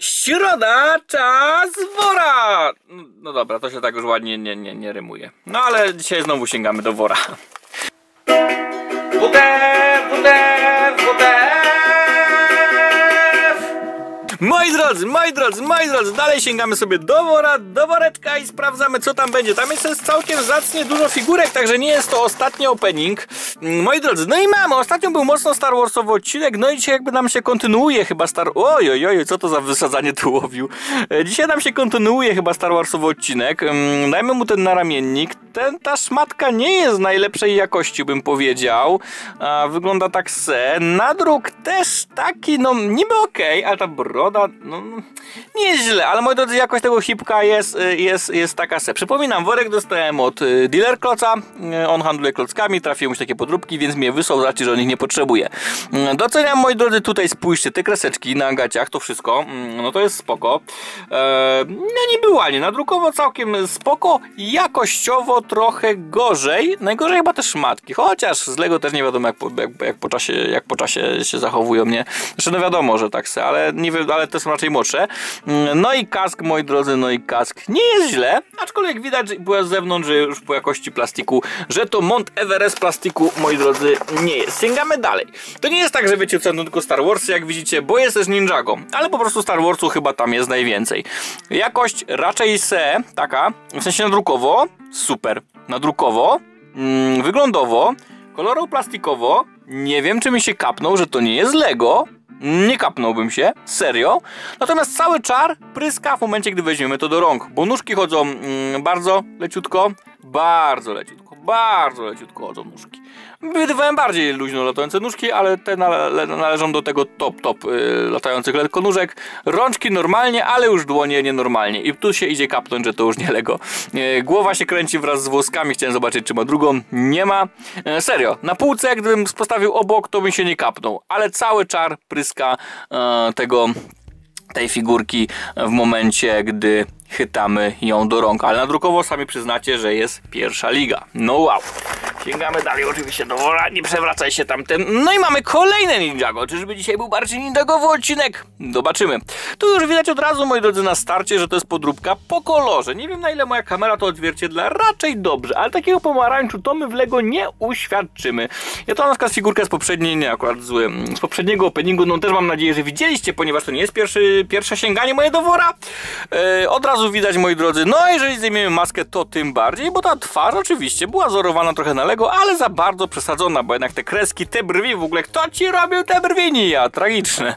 Środa, czas wora! No, no dobra, to się tak już ładnie nie, nie, nie rymuje. No ale dzisiaj znowu sięgamy do wora. WTF, WTF, WTF! Moi drodzy, moi drodzy, moi drodzy, dalej sięgamy sobie do wora, do woreczka i sprawdzamy co tam będzie. Tam jest całkiem zacnie dużo figurek, także nie jest to ostatni opening. Moi drodzy, no i mamy, ostatnio był mocno Star Warsowy odcinek, no i dzisiaj jakby nam się kontynuuje chyba Star... Oj, oj, oj, co to za wysadzanie tułowiu. E, Dzisiaj nam się kontynuuje chyba Star Warsowy odcinek. Dajmy mu ten naramiennik. Ten, ta szmatka nie jest najlepszej jakości, bym powiedział. Wygląda tak se. Nadruk też taki, no niby okej, ale ta broda, no nie jest źle, ale moi drodzy, jakość tego hipka jest, y, jest, jest taka se. Przypominam, worek dostałem od y, dealer kloca. On handluje klockami, trafiły mu się takie podróbki, więc mnie wysłał, raczej, że on ich nie potrzebuje. Mm, Doceniam, moi drodzy, tutaj spójrzcie, te kreseczki na gaciach, to wszystko, mm, no to jest spoko. Eee, no niby ładnie, nadrukowo całkiem spoko, jakościowo trochę gorzej. Najgorzej chyba te szmatki, chociaż z Lego też nie wiadomo jak po, jak, jak po, czasie, jak po czasie się zachowują, nie? Znaczy no wiadomo, że tak se, ale, nie, ale te są raczej młodsze. Mm, No i kask, moi drodzy, no i kask nie jest źle, aczkolwiek widać że była z zewnątrz, że już po jakości plastiku, że to Mont Everest plastiku, moi drodzy, nie jest. Sięgamy dalej. To nie jest tak, że wiecie co, no tylko Star Warsy, jak widzicie, bo jest też Ninjago, ale po prostu Star Warsu chyba tam jest najwięcej. Jakość raczej se, taka, w sensie nadrukowo, super. Nadrukowo, mm, wyglądowo, kolorowo plastikowo, nie wiem czy mi się kapnął, że to nie jest Lego, nie kapnąłbym się, serio. Natomiast cały czar pryska w momencie, gdy weźmiemy to do rąk, bo nóżki chodzą mm, bardzo leciutko, bardzo leciutko, bardzo leciutko chodzą nóżki. Wydawałem bardziej luźno latające nóżki, ale te nale należą do tego top, top yy, latających lekko nóżek. Rączki normalnie, ale już dłonie nienormalnie. I tu się idzie kapnąć, że to już nie Lego. Yy, głowa się kręci wraz z włoskami, chciałem zobaczyć, czy ma drugą. Nie ma. Yy, serio, na półce, gdybym postawił obok, to bym się nie kapnął. Ale cały czar pryska yy, tego tej figurki w momencie, gdy chytamy ją do rąk. Ale nadrukowo sami przyznacie, że jest pierwsza liga. No wow. Sięgamy dalej oczywiście do wora, nie przewracaj się tamtym. No i mamy kolejne Ninjago. Czyżby dzisiaj był bardziej Ninjagowy odcinek? Zobaczymy. Tu już widać od razu, moi drodzy, na starcie, że to jest podróbka po kolorze. Nie wiem na ile moja kamera to odzwierciedla, raczej dobrze, ale takiego pomarańczu to my w Lego nie uświadczymy. Ja to na przykład figurkę z poprzedniej, nie akurat zły, z poprzedniego openingu, no też mam nadzieję, że widzieliście, ponieważ to nie jest pierwszy, pierwsze sięganie moje do wora. E, od razu widać, moi drodzy, no jeżeli zdejmiemy maskę, to tym bardziej, bo ta twarz oczywiście była zorowana trochę na Ale za bardzo przesadzona, bo jednak te kreski, te brwi, w ogóle kto ci robił te brwi? Nie ja, tragiczne.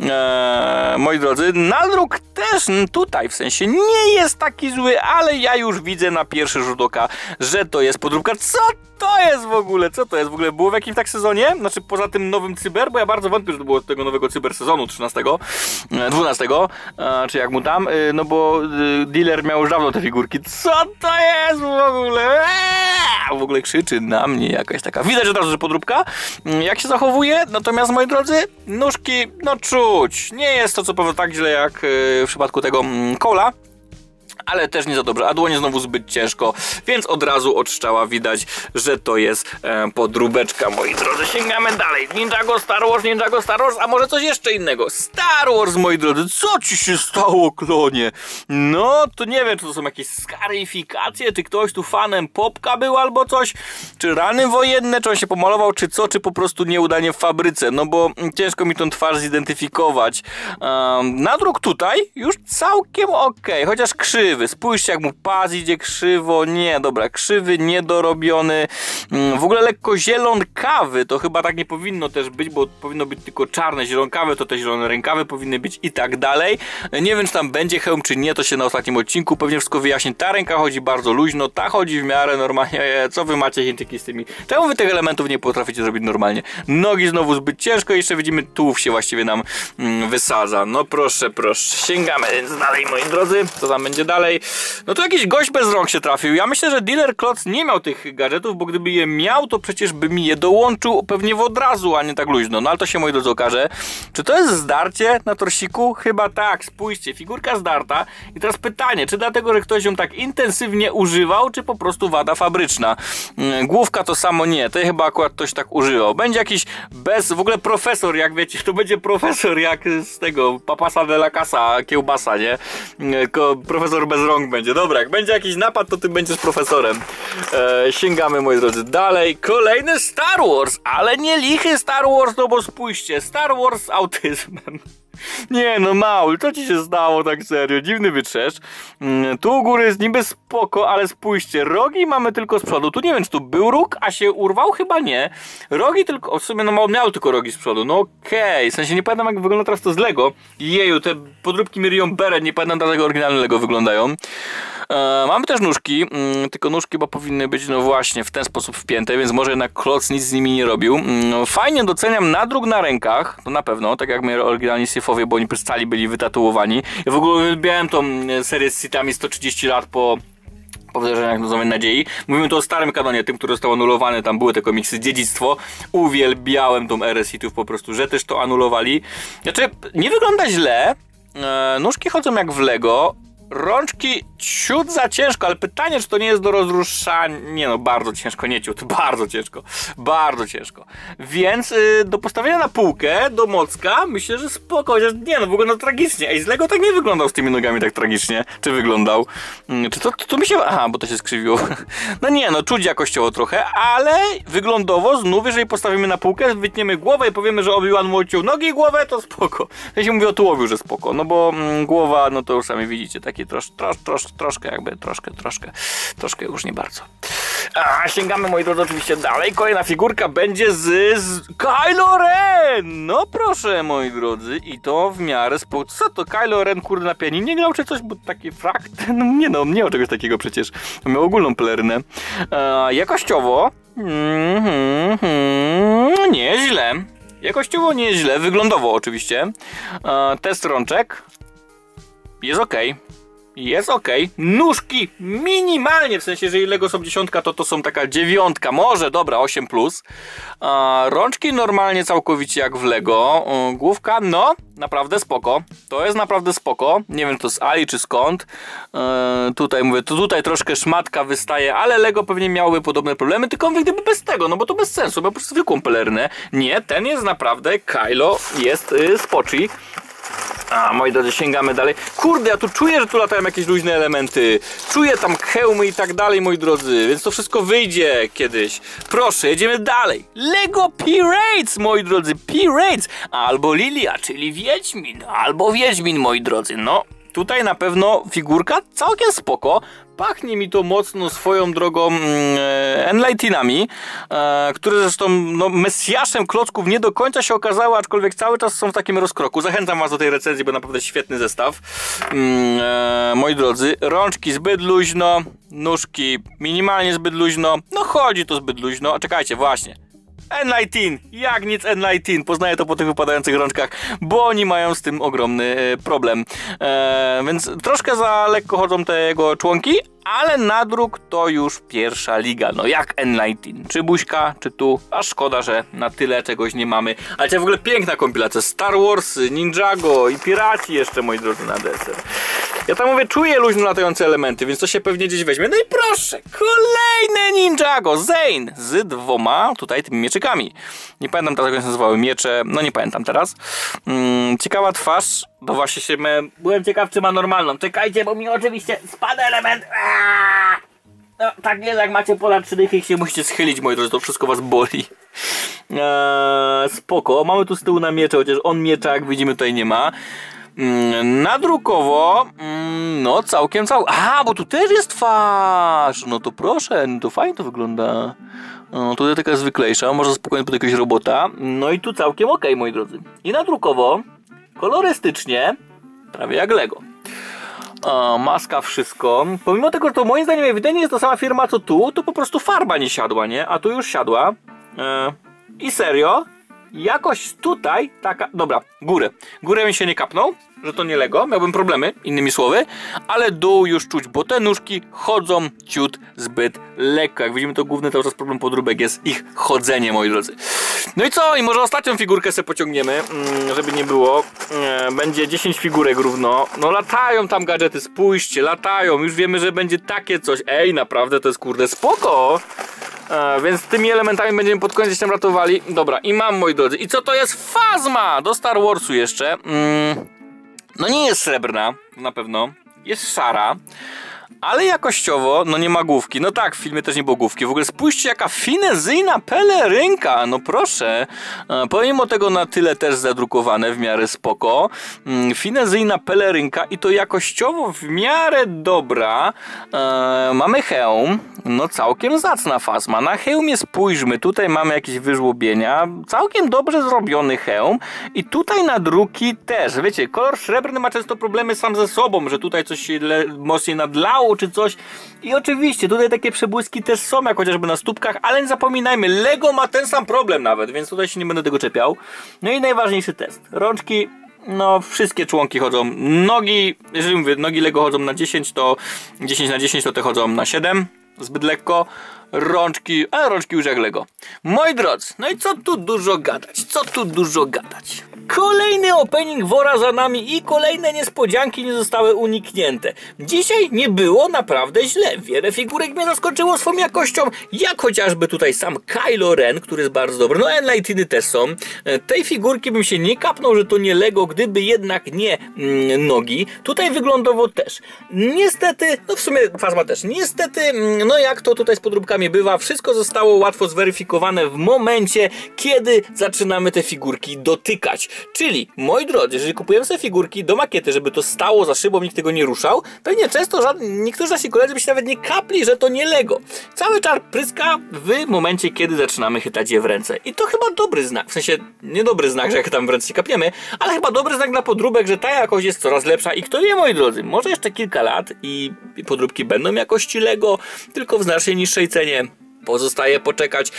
E, moi drodzy, nadruk też tutaj, w sensie nie jest taki zły, ale ja już widzę na pierwszy rzut oka, że to jest podróbka. Co to jest w ogóle? Co to jest w ogóle? Było w jakimś tak sezonie? Znaczy poza tym nowym cyber, bo ja bardzo wątpię, że to było tego nowego cyber sezonu 13, e, 12, e, czy jak mu tam, e, no bo e, dealer miał już dawno te figurki. Co to jest w ogóle? Eee! W ogóle krzyczy na mnie jakaś taka. Widać od razu, że podróbka. Mm, Jak się zachowuje? Natomiast moi drodzy, nóżki, no czuć. Nie jest to co prawda tak źle jak e, w przypadku tego mm, Cola ale też nie za dobrze, a dłonie znowu zbyt ciężko, więc od razu od strzała widać, że to jest e, podróbeczka, moi drodzy. Sięgamy dalej. Ninjago Star Wars, Ninjago Star Wars, a może coś jeszcze innego? Star Wars, moi drodzy, co ci się stało, klonie? No, to nie wiem, czy to są jakieś skaryfikacje, czy ktoś tu fanem popka był albo coś, czy rany wojenne, czy on się pomalował, czy co, czy po prostu nieudanie w fabryce, no bo ciężko mi tą twarz zidentyfikować. Um, nadruk tutaj już całkiem ok, chociaż krzywy. Spójrzcie, jak mu pas idzie krzywo. Nie, dobra, krzywy, niedorobiony. Mm, W ogóle lekko zielonkawy. To chyba tak nie powinno też być, bo powinno być tylko czarne zielonkawy, to te zielone rękawy powinny być i tak dalej. Nie wiem, czy tam będzie hełm, czy nie, to się na ostatnim odcinku pewnie wszystko wyjaśni. Ta ręka chodzi bardzo luźno, ta chodzi w miarę normalnie. Co wy macie Chińczyki z tymi? Czemu wy tych elementów nie potraficie zrobić normalnie? Nogi znowu zbyt ciężko, jeszcze widzimy tułów się właściwie nam mm, wysadza. No proszę, proszę. Sięgamy więc dalej, moi drodzy. Co tam będzie dalej? Dalej. No to jakiś gość bez rąk się trafił. Ja myślę, że dealer Kloc nie miał tych gadżetów, bo gdyby je miał, to przecież by mi je dołączył pewnie w od razu, a nie tak luźno. No ale to się moi drodzy okaże. Czy to jest zdarcie na torsiku? Chyba tak, spójrzcie, figurka zdarta. I teraz pytanie, czy dlatego, że ktoś ją tak intensywnie używał, czy po prostu wada fabryczna? Mm, główka to samo nie, to chyba akurat ktoś tak używał. Będzie jakiś bez, w ogóle profesor, jak wiecie, to będzie profesor jak z tego Papasa de la Casa, kiełbasa, nie? Tylko profesor bez rąk będzie. Dobra, jak będzie jakiś napad, to ty będziesz profesorem. E, sięgamy, moi drodzy, dalej. Kolejny Star Wars, ale nie lichy Star Wars, no bo spójrzcie, Star Wars z autyzmem. Nie no, Maul, co ci się stało tak serio? Dziwny wytrzesz. Mm, tu u góry jest niby spoko, ale spójrzcie, rogi mamy tylko z przodu. Tu nie wiem, czy tu był róg, a się urwał? Chyba nie. Rogi tylko, w sumie no miał tylko rogi z przodu. No okej, okay. w sensie nie pamiętam jak wygląda teraz to z Lego. Jeju, te podróbki Miriam Beret, nie pamiętam dlaczego oryginalne Lego wyglądają. E, mamy też nóżki, mm, tylko nóżki bo powinny być no właśnie w ten sposób wpięte, więc może jednak Kloc nic z nimi nie robił. Mm, fajnie doceniam nadruk na rękach, to na pewno, tak jak mnie oryginalni Sifowie, bo oni stali byli wytatuowani. Ja w ogóle lubiłem tą mm, serię z sitami 130 lat po po wydarzeniach Nowej Nadziei. Mówimy tu o starym kanonie, tym, który został anulowany, tam były te komiksy Dziedzictwo. Uwielbiałem tą erę sitów po prostu, że też to anulowali. Znaczy, nie wygląda źle, e, nóżki chodzą jak w Lego, Rączki ciut za ciężko, ale pytanie, czy to nie jest do rozruszania. Nie no, bardzo ciężko, nie ciut, bardzo ciężko. Bardzo ciężko. Więc yy, do postawienia na półkę, do mocka, myślę, że spoko, chociaż nie no, wygląda tragicznie. Ej, z Lego tak nie wyglądał z tymi nogami tak tragicznie. Czy wyglądał? Yy, czy to, to, to, mi się... Aha, bo to się skrzywiło. no nie no, czuć jakościowo trochę, ale wyglądowo znów, jeżeli postawimy na półkę, wytniemy głowę i powiemy, że Obi-Wan mu nogę i głowę, to spoko. Ja się mówię o tułowiu, że spoko, no bo mm, głowa, no to już sami widzicie, takie taki trosz, trosz, trosz, troszkę jakby, troszkę, troszkę, troszkę już nie bardzo. A sięgamy, moi drodzy, oczywiście dalej. Kolejna figurka będzie z, z Kylo Ren! No proszę, moi drodzy, i to w miarę spoko. Co to, Kylo Ren, kurde, na pianinie grał czy coś? Bo taki frakt? No nie no, nie miał czegoś takiego przecież. Miał ogólną pelerynę. E, jakościowo... Mm, mm, nieźle. Jakościowo nieźle, wyglądowo oczywiście. E, test rączek jest ok jest ok. Nóżki minimalnie, w sensie, jeżeli Lego są dziesiątka, to to są taka dziewiątka, może, dobra, 8+. Plus. rączki normalnie całkowicie jak w Lego. główka, no, naprawdę spoko. To jest naprawdę spoko. Nie wiem, to z Ali czy skąd. E, tutaj mówię, to tutaj troszkę szmatka wystaje, ale Lego pewnie miałoby podobne problemy, tylko gdyby bez tego, no bo to bez sensu, bo po prostu zwykłą pelerynę. Nie, ten jest naprawdę, Kylo jest y, spoczy. A, moi drodzy, sięgamy dalej. Kurde, ja tu czuję, że tu latają jakieś luźne elementy. Czuję tam hełmy i tak dalej, moi drodzy. Więc to wszystko wyjdzie kiedyś. Proszę, jedziemy dalej. Lego Pirates, moi drodzy. Pirates. Albo Lilia, czyli Wiedźmin. Albo Wiedźmin, moi drodzy. No, Tutaj na pewno figurka całkiem spoko. Pachnie mi to mocno swoją drogą mm, e, Enlightinami, e, które zresztą no, mesjaszem klocków nie do końca się okazały, aczkolwiek cały czas są w takim rozkroku. Zachęcam Was do tej recenzji, bo naprawdę świetny zestaw. Mm, e, moi drodzy, rączki zbyt luźno, nóżki minimalnie zbyt luźno, no chodzi to zbyt luźno. A czekajcie, właśnie. N19, jak nic N19, poznaję to po tych wypadających rączkach, bo oni mają z tym ogromny e, problem. E, więc troszkę za lekko chodzą te jego członki, ale nadruk to już pierwsza liga. No jak N19? Czy buźka, czy tu? A szkoda, że na tyle czegoś nie mamy. Ale to w ogóle piękna kompilacja. Star Wars, Ninjago i Piraci jeszcze, moi drodzy, na deser. Ja tam mówię, czuję luźno latające elementy, więc to się pewnie gdzieś weźmie. No i proszę, kolejne Ninjago, Zane z dwoma tutaj tymi mieczykami. Nie pamiętam teraz, jak się nazywały miecze, no nie pamiętam teraz. Hmm, ciekawa twarz, no właśnie się, byłem ciekaw, czy ma normalną. Czekajcie, bo mi oczywiście spada element. No, tak nie, jak macie pola 3 dychy się musicie schylić, moi drodzy, to wszystko was boli. Eee, spoko, mamy tu z tyłu na miecze, chociaż on miecza, jak widzimy, tutaj nie ma. Mm, nadrukowo, mm, no całkiem, całkiem. A, bo tu też jest twarz. No to proszę, no to fajnie to wygląda. No, tutaj taka zwyklejsza, może spokojnie pod jakiegoś robota. No i tu całkiem ok, moi drodzy. I nadrukowo, kolorystycznie, prawie jak Lego. Maska, wszystko. Pomimo tego, że to moim zdaniem ewidentnie jest ta sama firma co tu, to po prostu farba nie siadła, nie? A tu już siadła. E, I serio, jakoś tutaj taka, dobra, górę. Górę mi się nie kapnął, że to nie Lego, miałbym problemy, innymi słowy, ale dół już czuć, bo te nóżki chodzą ciut zbyt lekko. Jak widzimy, to główny cały czas problem podróbek jest ich chodzenie, moi drodzy. No i co? I może ostatnią figurkę sobie pociągniemy, mm, żeby nie było. E, Będzie 10 figurek równo. No latają tam gadżety, spójrzcie, latają. Już wiemy, że będzie takie coś. Ej, naprawdę to jest kurde spoko. E, więc tymi elementami będziemy pod koniec tam ratowali. Dobra, i mam, moi drodzy. I co to jest? Fazma! Do Star Warsu jeszcze. Mm, no nie jest srebrna, na pewno. Jest szara. Ale jakościowo, no nie ma główki. No tak, w filmie też nie było główki. W ogóle spójrzcie, jaka finezyjna pelerynka. No proszę. E, Pomimo tego na tyle też zadrukowane, w miarę spoko. Mm, Finezyjna pelerynka i to jakościowo w miarę dobra. E, mamy hełm. No całkiem zacna fasma. Na hełmie spójrzmy. Tutaj mamy jakieś wyżłobienia. Całkiem dobrze zrobiony hełm. I tutaj na druki też. Wiecie, kolor srebrny ma często problemy sam ze sobą, że tutaj coś się mocniej nadlało czy coś. I oczywiście tutaj takie przebłyski też są, jak chociażby na stópkach, ale nie zapominajmy, Lego ma ten sam problem nawet, więc tutaj się nie będę tego czepiał. No i najważniejszy test. Rączki no, wszystkie członki chodzą. Nogi, jeżeli mówię, nogi Lego chodzą na 10, to 10 na 10 to te chodzą na 7. Zbyt lekko. Rączki, a rączki już jak Lego. Moi drodzy, no i co tu dużo gadać? Co tu dużo gadać? Kolejny opening wora za nami i kolejne niespodzianki nie zostały uniknięte. Dzisiaj nie było naprawdę źle. Wiele figurek mnie zaskoczyło swoją jakością, jak chociażby tutaj sam Kylo Ren, który jest bardzo dobry. No Enlightiny też są. E, Tej figurki bym się nie kapnął, że to nie Lego, gdyby jednak nie mm, nogi. Tutaj wyglądowo też. Niestety, no w sumie Fazma też. Niestety, mm, no jak to tutaj z podróbkami bywa, wszystko zostało łatwo zweryfikowane w momencie, kiedy zaczynamy te figurki dotykać. Czyli, moi drodzy, jeżeli kupujemy sobie figurki do makiety, żeby to stało za szybą, nikt tego nie ruszał, pewnie często żadni, niektórzy nasi koledzy by się nawet nie kapli, że to nie Lego. Cały czar pryska w momencie, kiedy zaczynamy chytać je w ręce. I to chyba dobry znak, w sensie niedobry znak, że jak tam w ręce się kapniemy, ale chyba dobry znak dla podróbek, że ta jakość jest coraz lepsza i kto wie, moi drodzy, może jeszcze kilka lat i podróbki będą jakości Lego, tylko w znacznie niższej cenie. Pozostaje poczekać,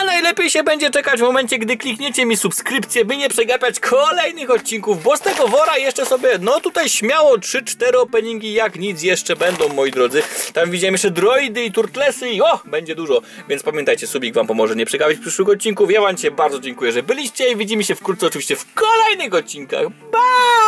a najlepiej się będzie czekać w momencie, gdy klikniecie mi subskrypcję, by nie przegapiać kolejnych odcinków, bo z tego wora jeszcze sobie, no tutaj śmiało 3-4 openingi jak nic jeszcze będą, moi drodzy. Tam widziałem jeszcze droidy i turtlesy i o, będzie dużo, więc pamiętajcie, subik wam pomoże nie przegapić przyszłych odcinków. Ja wam cię bardzo dziękuję, że byliście i widzimy się wkrótce oczywiście w kolejnych odcinkach. Bye!